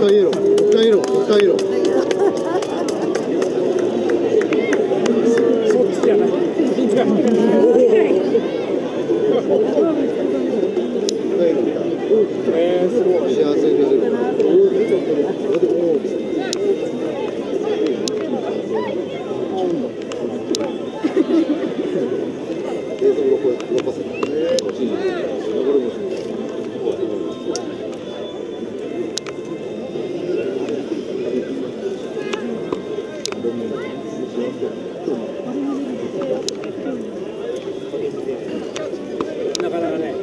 北イエロー北イエローイエローそっちじゃない。えー、すごい。幸せになれる冷蔵庫残せこっちに残りますなかなかね、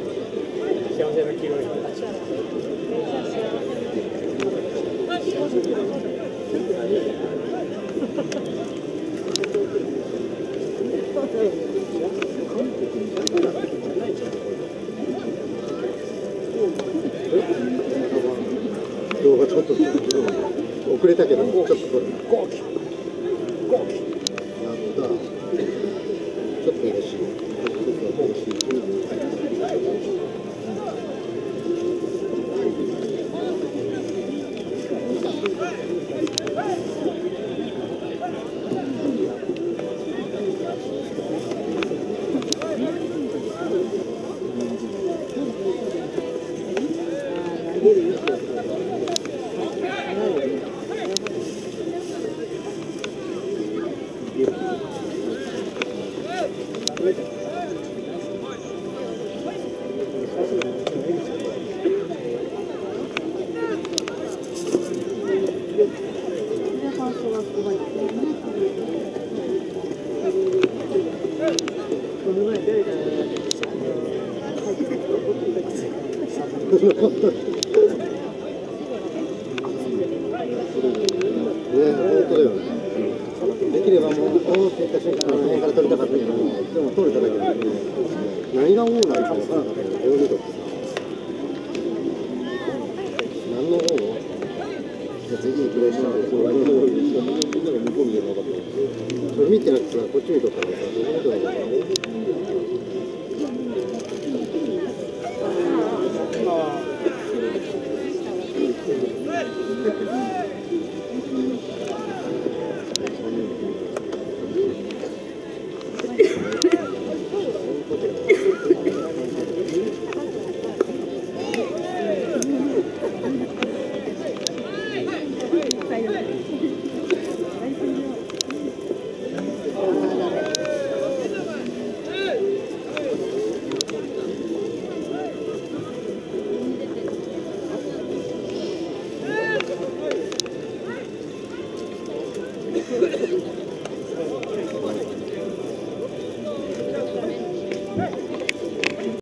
幸せな黄色い。動画ちょっと遅れたけどちょっとこれゴーキゴーキやったちょっと嬉しいね本当できればもうおーって言った瞬間あの辺から撮りたかったけどでも撮れただけで何がオー。ナーか分からなかったよヨーグルトってさ何の方じゃあ次にプレイしたらそうみんなが向こう見てるの分かったそれ見てなくてさこっち見とったらさどこ見とるのかなゴ